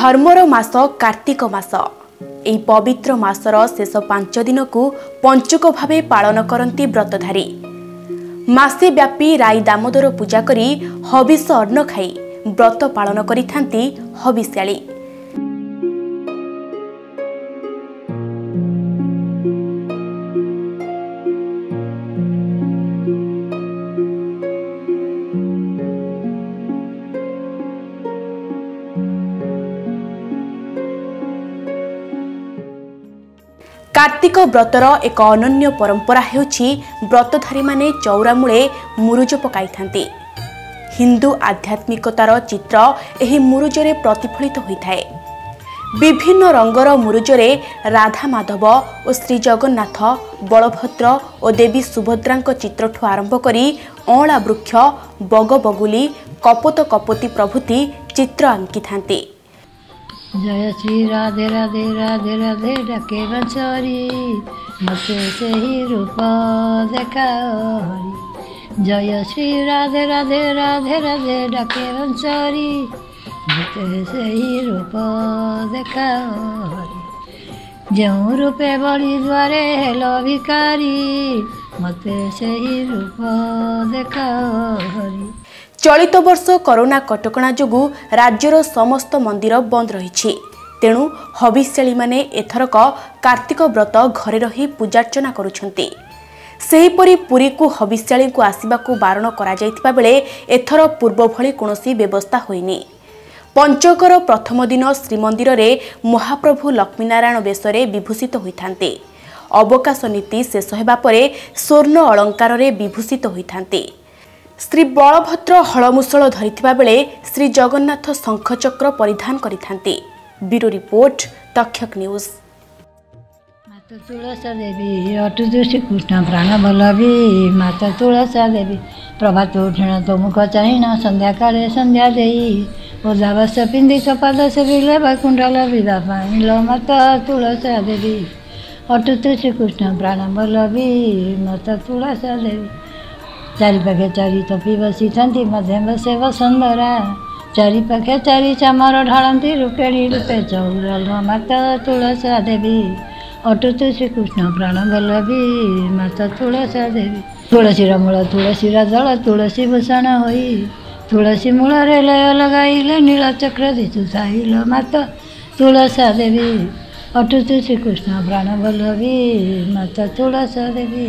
ଧର୍ମର ମାସ କାର୍ତ୍ତିକ ମାସ ଏହି ପବିତ୍ର ମାସର ଶେଷ ପାଞ୍ଚ ଦିନକୁ ପଞ୍ଚୁକ ଭାବେ ପାଳନ କରନ୍ତି ବ୍ରତଧାରୀ ମାସେ ବ୍ୟାପୀ ରାଇ ଦାମୋଦର ପୂଜା କରି ହବିଷ ଅନ୍ନ ଖାଇ ବ୍ରତ ପାଳନ କରିଥାନ୍ତି ହବିଷ୍ୟାଳୀ କାର୍ତ୍ତିକ ବ୍ରତର ଏକ ଅନନ୍ୟ ପରମ୍ପରା ହେଉଛି ବ୍ରତଧାରୀମାନେ ଚଉରାମୂଳେ ମୁରୁଜ ପକାଇଥାନ୍ତି। ହିନ୍ଦୁ ଆଧ୍ୟାତ୍ମିକତାର ଚିତ୍ର ଏହି ମୁରୁଜରେ ପ୍ରତିଫଳିତ ହୋଇଥାଏ। ବିଭିନ୍ନ ରଙ୍ଗର ମୁରୁଜରେ ରାଧା ମାଧବ ଓ ଶ୍ରୀ ଜଗନ୍ନାଥ ବଳଭଦ୍ର ଓ ଦେବୀ ସୁଭଦ୍ରାଙ୍କ ଚିତ୍ରଠୁ ଆରମ୍ଭ କରି ଅଁଳା ବୃକ୍ଷ ବଗବଗୁଲି କପୋତ କପୋତି ପ୍ରଭୃତି ଚିତ୍ର ଆଙ୍କିଥାନ୍ତି। जय श्री राधे राधे राधे राधे डके बंसरी मते से ही रूप देखाओ हरी जय श्री राधे राधे राधे राधे डके बंसरी मते से ही रूप देखाओ हरी ज्यों रूपे बड़ी द्वारे हेलो भिकारी मते से ही रूप देखाओ हरी ଚଳିତ ବର୍ଷ କରୋନା କଟକଣା ଯୋଗୁଁ ରାଜ୍ୟର ସମସ୍ତ ମନ୍ଦିର ବନ୍ଦ ରହିଛି। ତେଣୁ ହବିଷ୍ୟାଳୀମାନେ ଏଥରକ କାର୍ତ୍ତିକ ବ୍ରତ ଘରେ ରହି ପୂଜାର୍ଚ୍ଚନା କରୁଛନ୍ତି। ସେହିପରି ପୁରୀକୁ ହବିଷ୍ୟାଳୀଙ୍କୁ ଆସିବାକୁ ବାରଣ କରାଯାଇଥିବା ବେଳେ ଏଥର ପୂର୍ବ ଭଳି କୌଣସି ବ୍ୟବସ୍ଥା ହୋଇନି। ପଞ୍ଚକର ପ୍ରଥମ ଦିନ ଶ୍ରୀମନ୍ଦିରରେ ମହାପ୍ରଭୁ ଲକ୍ଷ୍ମୀନାରାୟଣ ବେଶରେ ବିଭୂଷିତ ହୋଇଥାନ୍ତି। ଅବକାଶ ନୀତି ଶେଷ ହେବା ପରେ ସ୍ୱର୍ଣ୍ଣ ଅଳଙ୍କାରରେ ବିଭୂଷିତ ହୋଇଥାନ୍ତି। ଶ୍ରୀ ବଳଭଦ୍ର ହଳମୁସଳ ଧରିଥିବା ବେଳେ ଶ୍ରୀ ଜଗନ୍ନାଥ ଶଙ୍ଖଚକ୍ର ପରିଧାନ କରିଥାନ୍ତି। Bureau report Takshak news. Tulasa Devi ଅଟୁତୁ Shrikrishna ପ୍ରାଣ ବଲ୍ଲଭୀ ମାତା ତୁଳସା ଦେବୀ ପ୍ରଭାତ ଉଠିଣ ତୋ ମୁଖ ଚାହିଁଣ ସନ୍ଧ୍ୟାକାଳେ ସନ୍ଧ୍ୟା ଦେଇ ଓଦା ବସ୍ତ୍ର ପିନ୍ଧି ସପାଦ ସେବିଲେ ବୈକୁଣ୍ଠଲ ବିଦା ପାଇଲ ମାତା ତୁଳସା ଦେବୀ ଅଟୁତୁ ଶ୍ରୀକୃଷ୍ଣ ପ୍ରାଣ ବଲ୍ଲଭୀ ମାତା ତୁଳସା ଦେବୀ। ଚାରିପାଖେ ଚାରି ତପି ବସିଥାନ୍ତି ମଧ୍ୟେ ବସେ ବସନ୍ଦରା ଚାରିପାଖେ ଚାରି ଚାମର ଢାଳନ୍ତି ରୁକେଣୀ ରୂପେ ଚଉରଲ ମାତା ତୁଳସା ଦେବୀ ଅଟୁତୁ ଶ୍ରୀକୃଷ୍ଣ ପ୍ରାଣ ବଲ୍ଲଭୀ ମାତା ତୁଳସା ଦେବୀ ତୁଳସୀର ମୂଳ ତୁଳସୀର ଦଳ ତୁଳସୀ ଭୂଷଣ ହୋଇ ତୁଳସୀ ମୂଳରେ ଲୟ ଲଗାଇଲେ ନୀଳଚକ୍ର ଦିଶୁ ସାଇଲ ମାତା ତୁଳସା ଦେବୀ ଅଟୁତୁ ଶ୍ରୀକୃଷ୍ଣ ପ୍ରାଣ ବଲ୍ଲଭୀ ମାତା ତୁଳସା ଦେବୀ